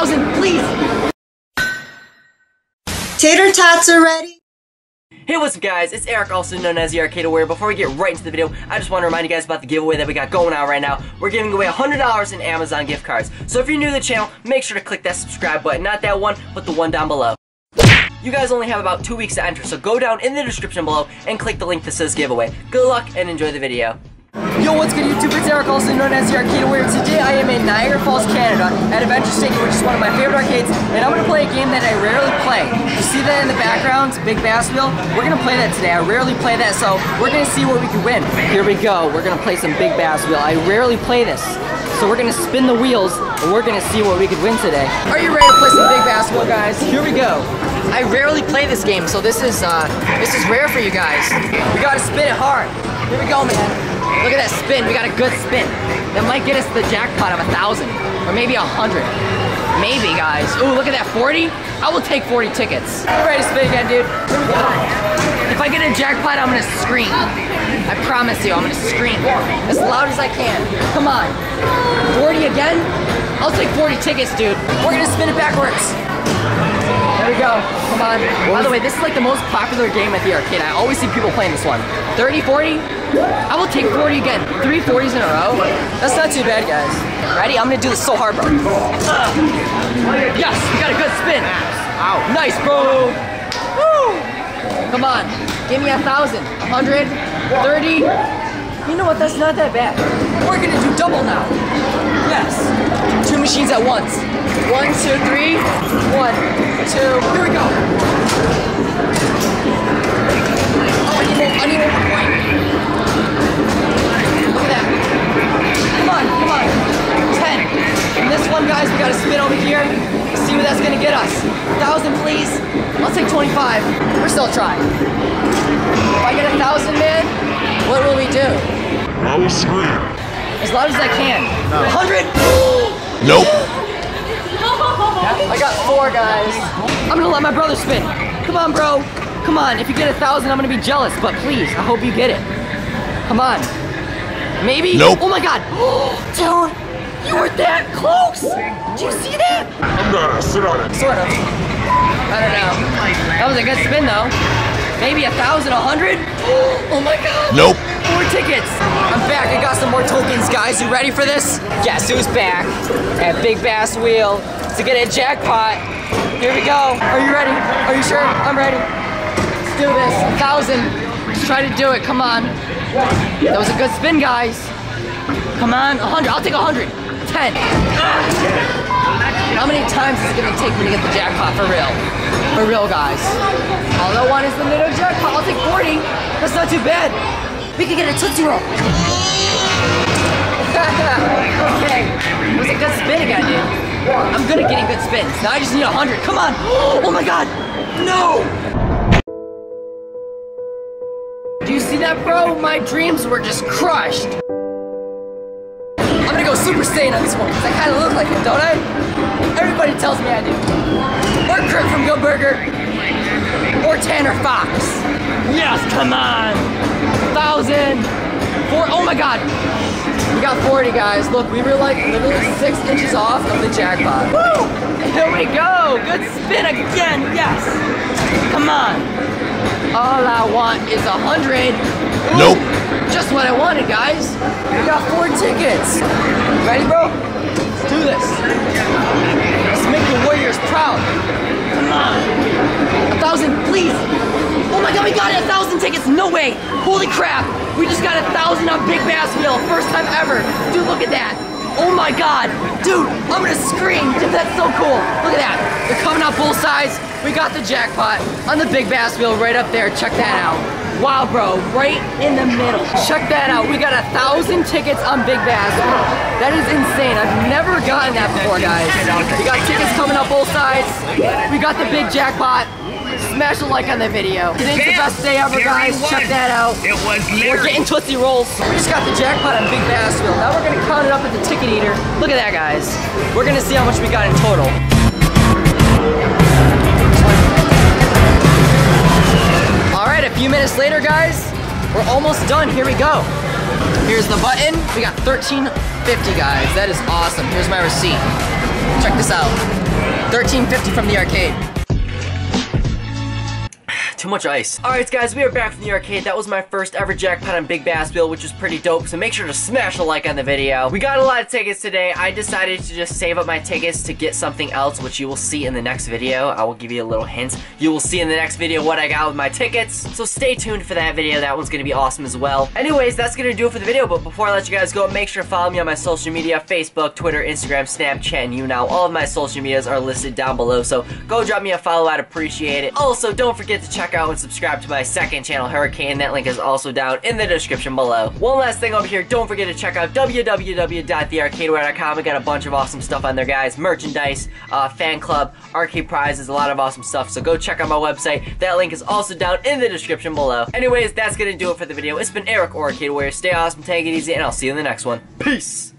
thousand, please. Tater tots are ready. Hey, what's up guys? It's Eric, also known as the Arcade Warrior. Before we get right into the video, I just want to remind you guys about the giveaway that we got going on right now. We're giving away $100 in Amazon gift cards. So if you're new to the channel, make sure to click that subscribe button. Not that one, but the one down below. You guys only have about two weeks to enter, so go down in the description below and click the link that says giveaway. Good luck and enjoy the video. Yo, what's good YouTube? It's Eric, also known as the Arcade Warrior. Today I am in Niagara Falls, Canada at Adventure Stadium, which is one of my favorite arcades, and I'm gonna play a game that I rarely play. You see that in the background, Big Bass Wheel? We're gonna play that today. I rarely play that, so we're gonna see what we can win. Here we go. We're gonna play some Big Bass Wheel. I rarely play this. So we're gonna spin the wheels, and we're gonna see what we could win today. Are you ready to play some Big Bass Wheel, guys? Here we go. I rarely play this game, so this is uh, this is rare for you guys. We gotta spin it hard. Here we go, man. Look at that spin. We got a good spin. That might get us the jackpot of a thousand or maybe a hundred. Maybe, guys. Ooh, look at that 40. I will take 40 tickets. Ready to spin again, dude? If I get a jackpot, I'm gonna scream. I promise you, I'm gonna scream as loud as I can. Come on. 40 again? I'll take 40 tickets, dude. We're gonna spin it backwards. There we go. Come on. By the way, this is like the most popular game at the arcade. I always see people playing this one. 30, 40? I will take 40 again. Three 40s in a row? That's not too bad, guys. Ready? I'm gonna do this so hard, bro. Yes, we got a good spin. Nice, bro. Woo! Come on. Give me a thousand. A hundred. Thirty. You know what? That's not that bad. We're gonna do double now. Yes. Two machines at once. One, two, three. One, two. Here we go. What get us. Thousand, please. I'll take 25. We're still trying. If I get a thousand, man, what will we do? I will scream. As loud as I can. A hundred. Nope. I got four, guys. I'm gonna let my brother spin. Come on, bro. Come on. If you get a thousand, I'm gonna be jealous. But please, I hope you get it. Come on. Maybe? Nope. Oh my god. Dude, you were that close. Did you see that? I'm gonna sit on it. Sort of. I don't know. That was a good spin though. Maybe a thousand, a hundred? Oh my god. Nope. More tickets. I'm back. I got some more tokens, guys. You ready for this? Guess who's back at Big Bass Wheel to get a jackpot. Here we go. Are you ready? Are you sure? I'm ready. Let's do this. A thousand. Let's try to do it. Come on. That was a good spin, guys. Come on. A hundred. I'll take a hundred. Ten. How many times is it gonna take me to get the jackpot for real? For real, guys. All I want is the little jackpot. I'll take 40. That's not too bad. We could get a Tootsie Roll. okay. It was a good spin again, dude. I'm good at getting good spins. Now I just need a 100. Come on. Oh my god. No. Do you see that, bro? My dreams were just crushed. I'm gonna go Super Saiyan on this one because I kind of look like him, don't I? Everybody tells me I do. Or Kurt from Go Burger. Or Tanner Fox. Yes, come on. Thousand. Four. Oh my god. We got 40 guys. Look, we were like literally six inches off of the jackpot. Woo! Here we go. Good spin again. Yes. Come on. All I want is a hundred. Nope. Just what I wanted, guys. We got four tickets. Ready, bro? Let's do this. Let's make the Warriors proud. Come on. A thousand, please. Oh my god, we got it. A thousand tickets. No way. Holy crap. We just got a thousand on Big Bass Wheel. First time ever. Dude, look at that. Oh my god. Dude, I'm gonna scream. Dude, that's so cool. Look at that. They're coming out both sides. We got the jackpot on the Big Bass Wheel right up there. Check that out. Wow, bro, right in the middle. Check that out. We got a thousand tickets on Big Bass. That is insane. I've never gotten that before, guys. We got tickets coming up both sides. We got the big jackpot. Smash a like on the video. Today's the best day ever, guys. Check that out. It was We're getting Tootsie Rolls. We just got the jackpot on Big Bass Wheel. Now we're gonna count it up at the ticket eater. Look at that, guys. We're gonna see how much we got in total. Later, guys, we're almost done. Here we go. Here's the button. We got 1350, guys. That is awesome. Here's my receipt. Check this out. Thirteen fifty from the arcade. Too much ice. Alright guys, we are back from the arcade. That was my first ever jackpot on Big Bass Wheel, which was pretty dope, so make sure to smash a like on the video. We got a lot of tickets today. I decided to just save up my tickets to get something else, which you will see in the next video. I will give you a little hint. You will see in the next video what I got with my tickets, so stay tuned for that video. That one's gonna be awesome as well. Anyways, that's gonna do it for the video, but before I let you guys go, make sure to follow me on my social media, Facebook, Twitter, Instagram, Snapchat, and YouNow. All of my social medias are listed down below, so go drop me a follow, I'd appreciate it. Also, don't forget to check out and subscribe to my second channel, Hurricane. That link is also down in the description below. One last thing over here, don't forget to check out www.thearcadewarrior.com. We got a bunch of awesome stuff on there, guys. Merchandise, uh, fan club, arcade prizes, a lot of awesome stuff. So go check out my website. That link is also down in the description below. Anyways, that's gonna do it for the video. It's been Eric or Arcade Warrior. Stay awesome, take it easy, and I'll see you in the next one. Peace!